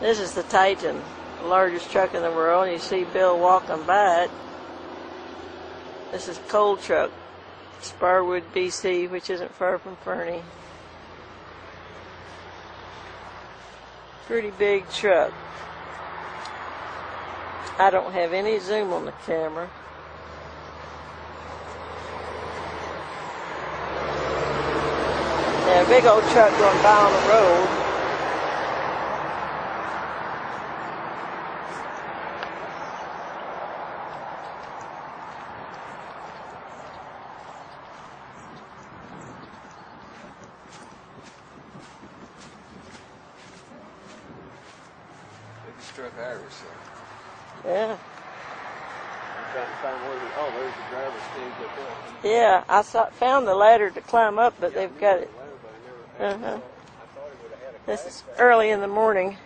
This is the Titan, the largest truck in the world. You see Bill walking by it. This is coal truck, Sparwood, BC, which isn't far from Fernie. Pretty big truck. I don't have any zoom on the camera. Yeah, big old truck going by on the road. Biggest truck I. Yeah. I'm trying to find where the, oh, there's the driver's stage up there. Yeah, I saw, found the ladder to climb up, but they've got it. Ladder, but I never had Uh-huh. it. I thought he would have had a This is early in the morning.